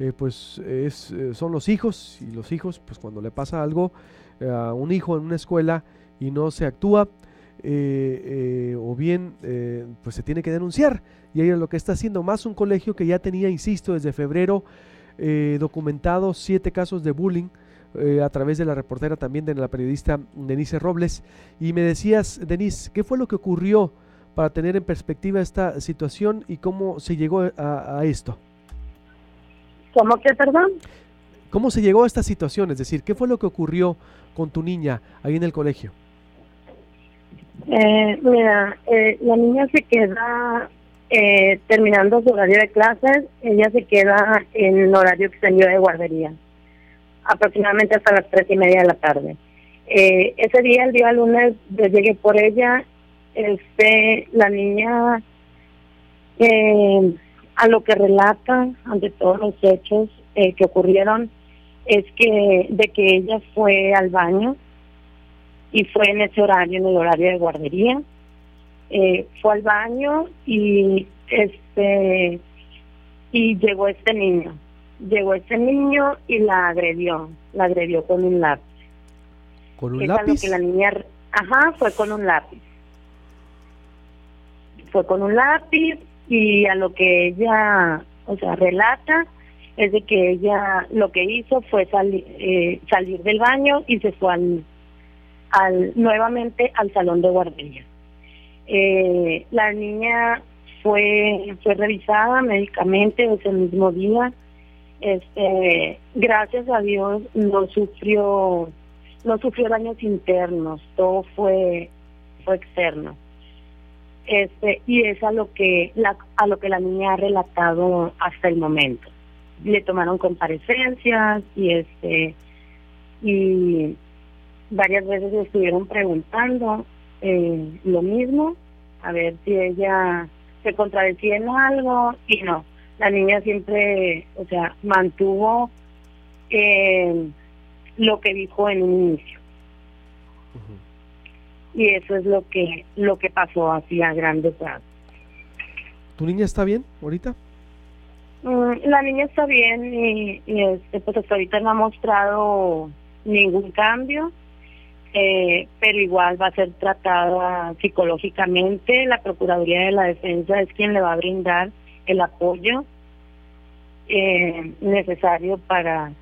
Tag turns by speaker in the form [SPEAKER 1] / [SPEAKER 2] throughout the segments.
[SPEAKER 1] eh, pues es, eh, son los hijos y los hijos, pues cuando le pasa algo a un hijo en una escuela y no se actúa, o bien pues se tiene que denunciar. Y ahí es lo que está haciendo, más un colegio que ya tenía, insisto, desde febrero documentado siete casos de bullying. a través de la reportera también de la periodista Denise Robles. Y me decías, Denise, ¿qué fue lo que ocurrió para tener en perspectiva esta situación y cómo se llegó a esto?
[SPEAKER 2] ¿Cómo que, perdón?
[SPEAKER 1] ¿Cómo se llegó a esta situación? Es decir, ¿qué fue lo que ocurrió con tu niña ahí en el colegio?
[SPEAKER 2] Eh, mira, eh, la niña se queda eh, terminando su horario de clases, ella se queda en horario extendido de guardería, aproximadamente hasta las tres y media de la tarde. ese día, el día lunes, yo llegué por ella, este, la niña a lo que relata ante todos los hechos eh, que ocurrieron es que de que ella fue al baño y fue en ese horario, en el horario de guardería, eh, fue al baño y este y llegó este niño, llegó este niño y la agredió, la agredió con un lápiz.
[SPEAKER 1] ¿Con un lápiz?
[SPEAKER 2] que la niña, ajá, fue con un lápiz. Fue con un lápiz y a lo que ella, o sea, relata es de que ella lo que hizo fue eh, salir del baño y se fue al, al nuevamente al salón de guardería. Eh, la niña fue fue revisada médicamente ese mismo día. Este, gracias a Dios no sufrió no sufrió daños internos, todo fue fue externo este y es a lo que la a lo que la niña ha relatado hasta el momento. Le tomaron comparecencias y este y varias veces le estuvieron preguntando eh, lo mismo a ver si ella se contradecía en algo y no. La niña siempre o sea mantuvo eh, lo que dijo en un inicio y eso es lo que lo que pasó así a grandes rasgos.
[SPEAKER 1] ¿Tu niña está bien ahorita?
[SPEAKER 2] Mm, la niña está bien y, este, pues hasta ahorita no ha mostrado ningún cambio, eh, pero igual va a ser tratada psicológicamente. La Procuraduría de la Defensa es quien le va a brindar el apoyo eh, necesario para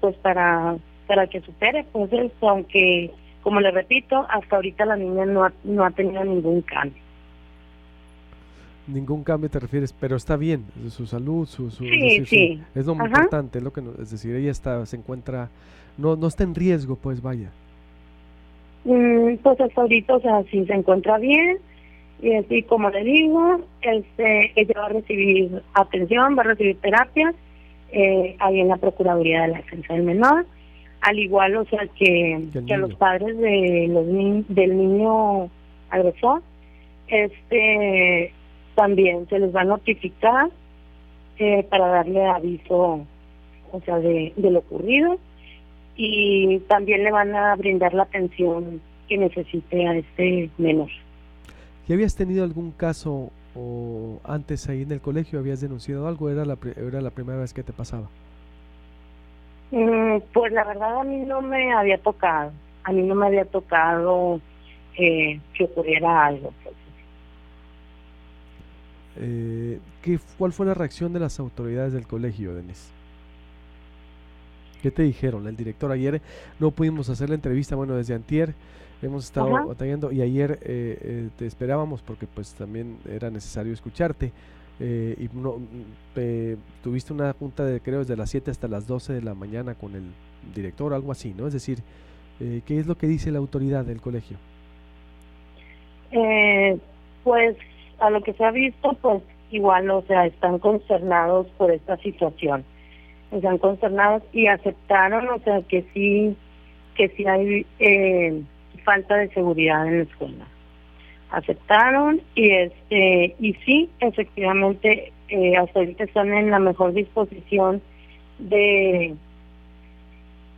[SPEAKER 2] pues para para que supere pues esto, aunque como le repito, hasta ahorita la niña no ha, no ha tenido ningún cambio.
[SPEAKER 1] Ningún cambio te refieres, pero está bien, su salud, su,
[SPEAKER 2] sí, es, sí.
[SPEAKER 1] es lo más importante, lo que es decir, ella está, se encuentra, no, no está en riesgo, pues vaya.
[SPEAKER 2] Mm, pues hasta ahorita, o sea, sí se encuentra bien, y así como le digo, este, ella va a recibir atención, va a recibir terapia, eh, ahí en la Procuraduría de la Defensa del Menor, al igual, o sea, que, que a los padres de los del niño agresor, este, también se les va a notificar eh, para darle aviso, o sea, de, de lo ocurrido y también le van a brindar la atención que necesite a este menor.
[SPEAKER 1] ¿Ya habías tenido algún caso o antes ahí en el colegio habías denunciado algo? ¿Era la, era la primera vez que te pasaba?
[SPEAKER 2] Mm, pues la verdad a mí no me había tocado, a mí no me había tocado eh, que ocurriera algo. Pues.
[SPEAKER 1] Eh, ¿qué, ¿Cuál fue la reacción de las autoridades del colegio, Denis? ¿Qué te dijeron? El director ayer no pudimos hacer la entrevista, bueno, desde antier hemos estado batallando y ayer eh, eh, te esperábamos porque pues también era necesario escucharte. Eh, y no, tuviste una junta de creo desde las 7 hasta las 12 de la mañana con el director, algo así, ¿no? Es decir, eh, ¿qué es lo que dice la autoridad del colegio?
[SPEAKER 2] Eh, pues a lo que se ha visto, pues igual, o sea, están consternados por esta situación. Están consternados y aceptaron, o sea, que sí, que sí hay eh, falta de seguridad en la escuela aceptaron y este y sí efectivamente eh, hasta ahorita están en la mejor disposición de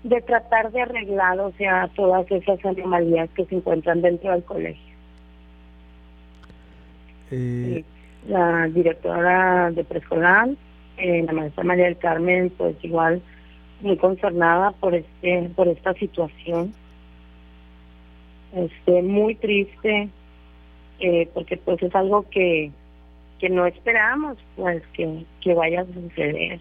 [SPEAKER 2] de tratar de arreglar o sea todas esas anomalías que se encuentran dentro del colegio.
[SPEAKER 1] Eh,
[SPEAKER 2] la directora de preescolar eh, la maestra María del Carmen, pues igual muy concernada por este por esta situación. Este muy triste eh, porque pues es algo que que no esperamos pues que, que vaya a suceder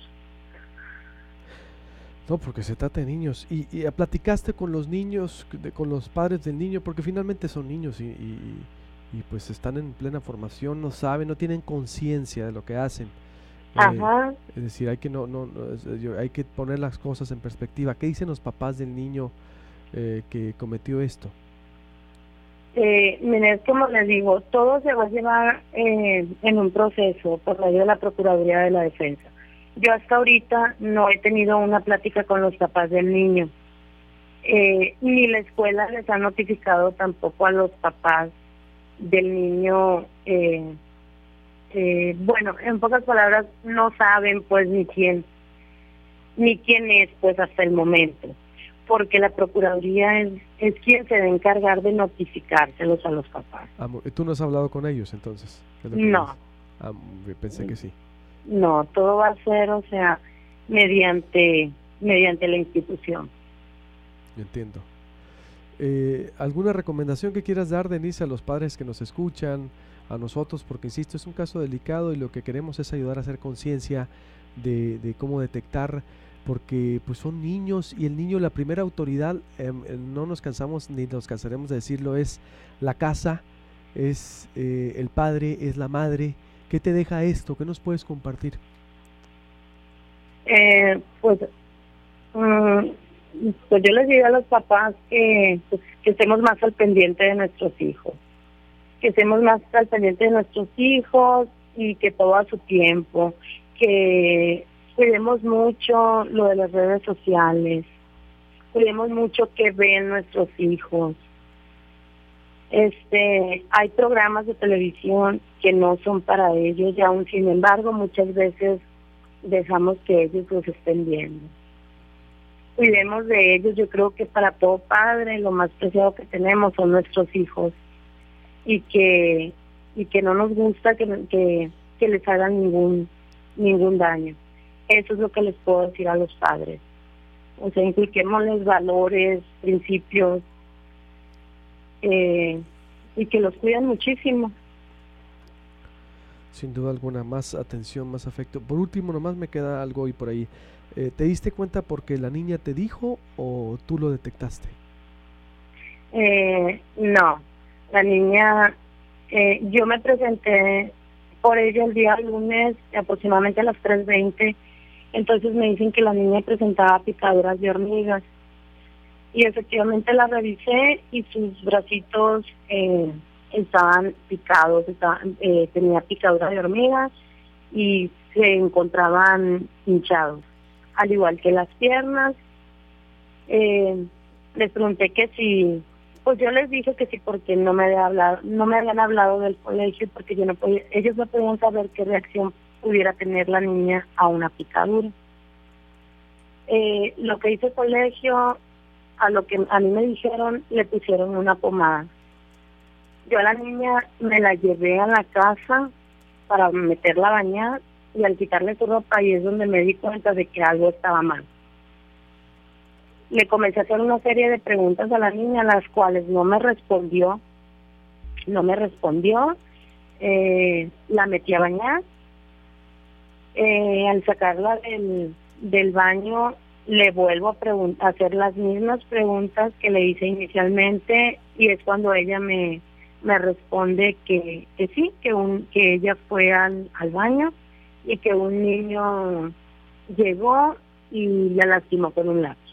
[SPEAKER 1] no, porque se trata de niños. ¿Y, y platicaste con los niños, con los padres del niño? Porque finalmente son niños y, y, pues están en plena formación, no saben, no tienen conciencia de lo que hacen.
[SPEAKER 2] Ajá.
[SPEAKER 1] Eh, es decir, hay que no, no, hay que poner las cosas en perspectiva. ¿Qué dicen los papás del niño eh, que cometió esto?
[SPEAKER 2] Eh, mire, es como les digo, todo se va a llevar eh, en un proceso por medio de la Procuraduría de la Defensa. Yo hasta ahorita no he tenido una plática con los papás del niño. Eh, ni la escuela les ha notificado tampoco a los papás del niño. Eh, eh, bueno, en pocas palabras, no saben pues ni quién, ni quién es pues hasta el momento, porque la Procuraduría es, es quien se debe encargar de notificárselos a los papás.
[SPEAKER 1] ¿Tú no has hablado con ellos entonces?
[SPEAKER 2] No.
[SPEAKER 1] Ah, pensé que sí.
[SPEAKER 2] No, todo va a ser, o sea, mediante, mediante la institución.
[SPEAKER 1] Entiendo. Eh, ¿Alguna recomendación que quieras dar, Denise, a los padres que nos escuchan, a nosotros? Porque, insisto, es un caso delicado y lo que queremos es ayudar a hacer conciencia de, de, cómo detectar, porque pues son niños y el niño, la primera autoridad, em, eh, no nos cansamos ni nos cansaremos de decirlo, es la casa, es eh, el padre, es la madre, ¿Qué te deja esto? ¿Qué nos puedes compartir?
[SPEAKER 2] Eh, pues, mm, pues yo les digo a los papás que, pues, que estemos más al pendiente de nuestros hijos, que estemos más al pendiente de nuestros hijos y que todo a su tiempo, que cuidemos mucho lo de las redes sociales, cuidemos mucho que ven nuestros hijos, este, hay programas de televisión que no son para ellos y aún sin embargo muchas veces dejamos que ellos los estén viendo. Cuidemos de ellos, yo creo que para todo padre lo más preciado que tenemos son nuestros hijos y que y que no nos gusta que, que, que les hagan ningún ningún daño. Eso es lo que les puedo decir a los padres. O sea, inculquémosles valores, principios, eh, y que los cuidan muchísimo.
[SPEAKER 1] Sin duda alguna, más atención, más afecto. Por último, nomás me queda algo y por ahí. Eh, ¿Te diste cuenta porque la niña te dijo o tú lo detectaste?
[SPEAKER 2] Eh, no, la niña, eh, yo me presenté por ella el día lunes aproximadamente a las 3.20, entonces me dicen que la niña presentaba picaduras de hormigas y efectivamente la revisé y sus bracitos eh, estaban picados, eh, tenía picadura de hormigas y se encontraban hinchados, al igual que las piernas. Eh, les pregunté que si, pues yo les dije que sí porque no me había hablado, no me habían hablado del colegio porque yo no podía, ellos no podían saber qué reacción pudiera tener la niña a una picadura. Eh, lo que hizo el colegio a lo que a mí me dijeron, le pusieron una pomada. Yo a la niña me la llevé a la casa para meterla a bañar y al quitarle su ropa y es donde me di cuenta de que algo estaba mal. Le comencé a hacer una serie de preguntas a la niña, las cuales no me respondió. No me respondió. Eh, la metí a bañar. Eh, al sacarla del, del baño le vuelvo a, hacer las mismas preguntas que le hice inicialmente y es cuando ella me, me responde que, que sí, que, un, que ella fue al, al baño y que un niño llegó y la lastimó con un lápiz.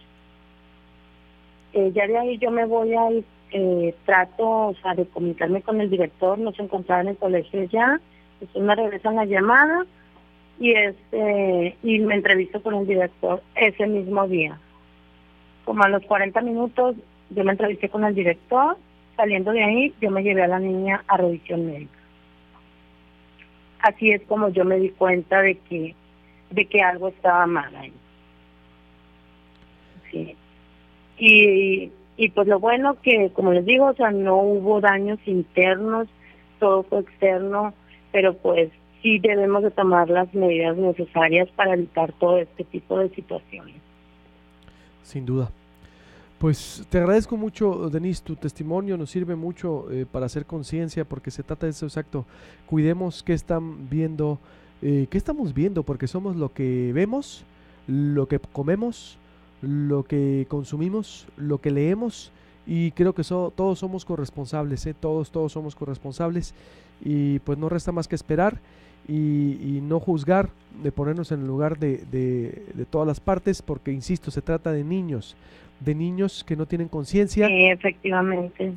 [SPEAKER 2] Eh, ya de ahí yo me voy a eh, trato o sea, de comunicarme con el director, nos encontraba en el colegio ya, después me regresan la llamada y este y me entrevisto con el director ese mismo día. Como a los 40 minutos yo me entrevisté con el director, saliendo de ahí yo me llevé a la niña a revisión médica. Así es como yo me di cuenta de que de que algo estaba mal ahí. Y, y pues lo bueno que, como les digo, o sea, no hubo daños internos, todo fue externo, pero pues sí debemos de tomar las medidas necesarias para evitar todo este tipo de situaciones.
[SPEAKER 1] Sin duda. Pues te agradezco mucho, Denise, tu testimonio nos sirve mucho eh, para hacer conciencia porque se trata de eso exacto. Cuidemos qué están viendo, eh, qué estamos viendo, porque somos lo que vemos, lo que comemos, lo que consumimos, lo que leemos y creo que todos somos corresponsables, ¿eh? todos, todos somos corresponsables y pues no resta más que esperar y, no juzgar, de ponernos en el lugar de, de todas las partes porque, insisto, se trata de niños de niños que no tienen conciencia.
[SPEAKER 2] Sí, efectivamente.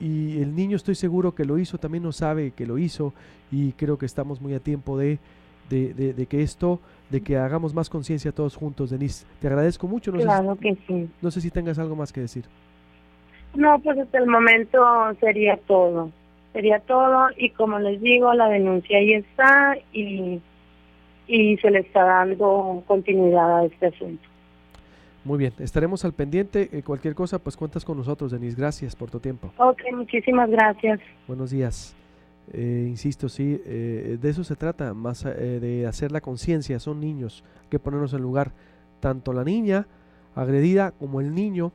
[SPEAKER 1] Y el niño estoy seguro que lo hizo, también no sabe que lo hizo y creo que estamos muy a tiempo de, de, que esto, de que hagamos más conciencia todos juntos, Denise. Te agradezco mucho.
[SPEAKER 2] No claro que sí.
[SPEAKER 1] No sé si tengas algo más que decir.
[SPEAKER 2] No, pues hasta el momento sería todo. Sería todo y como les digo, la denuncia ahí está y, y se le está dando continuidad a este asunto.
[SPEAKER 1] Muy bien, estaremos al pendiente. Eh, cualquier cosa, pues cuentas con nosotros, Denise. Gracias por tu tiempo.
[SPEAKER 2] Ok, muchísimas gracias.
[SPEAKER 1] Buenos días. Eh, insisto, sí, eh, de eso se trata, más de hacer la conciencia. Son niños, hay que ponernos en lugar. Tanto la niña agredida como el niño,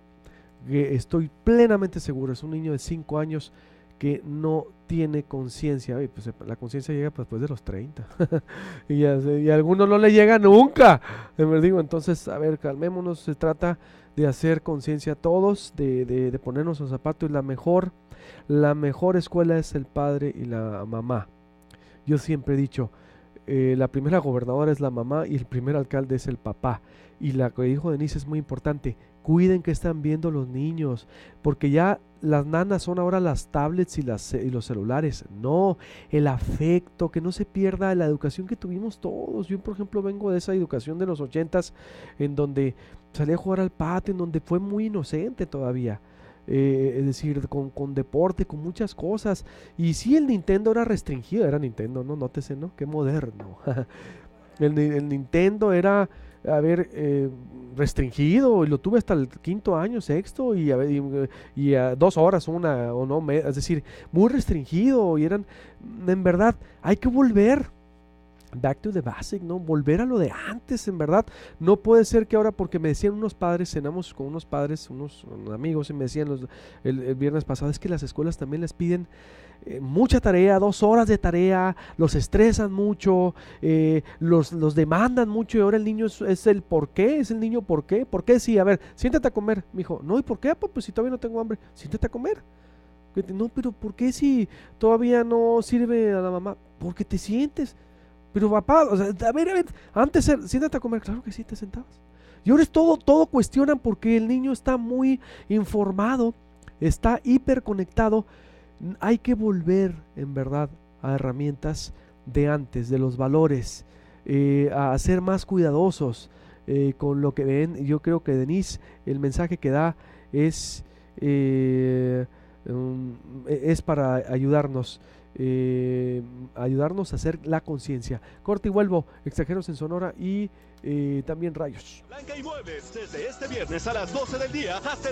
[SPEAKER 1] que estoy plenamente seguro, es un niño de 5 años que no tiene conciencia. Pues la conciencia llega pues, después de los 30. y, a, y, algunos no le llega nunca. digo, entonces, a ver, calmémonos. Se trata de hacer conciencia a todos, de, de, ponernos los zapatos. Y la mejor, la mejor escuela es el padre y la mamá. Yo siempre he dicho, eh, la primera gobernadora es la mamá y el primer alcalde es el papá. Y la que dijo Denise es muy importante. Cuiden que están viendo los niños, porque ya las nanas son ahora las tablets y, las, y los celulares. No, el afecto, que no se pierda la educación que tuvimos todos. Yo, por ejemplo, vengo de esa educación de los ochentas, en donde salí a jugar al patio, en donde fue muy inocente todavía. Eh, es decir, con, con, deporte, con muchas cosas. Y sí, el Nintendo era restringido, era Nintendo, ¿no? Nótese, ¿no? Qué moderno. el, el Nintendo era haber eh, restringido y lo tuve hasta el quinto año, sexto y, y, a dos horas una o no, es decir, muy restringido y eran, en verdad, hay que volver. Back to the basic, ¿no? Volver a lo de antes, en verdad. No puede ser que ahora, porque me decían unos padres, cenamos con unos padres, unos amigos, y me decían los, el viernes pasado, es que las escuelas también les piden eh, mucha tarea, dos horas de tarea, los estresan mucho, eh, los, los, demandan mucho y ahora el niño es, el por qué, es el niño por qué, por qué sí, a ver, siéntate a comer, mi hijo, no, ¿y por qué? Pues si todavía no tengo hambre, siéntate a comer. No, pero ¿por qué si todavía no sirve a la mamá? Porque te sientes. Pero papá, o sea, a ver, a ver, antes siéntate a comer, claro que sí, te sentabas. Y ahora es todo, todo cuestionan porque el niño está muy informado, está hiperconectado hay que volver en verdad a herramientas de antes, de los valores, eh, a ser más cuidadosos eh, con lo que ven. Yo creo que Denise, el mensaje que da es, eh, es para ayudarnos. ayudarnos a hacer la conciencia. Corte y vuelvo, extranjeros en Sonora y también rayos. Blanca y desde este viernes a las 12 del día hasta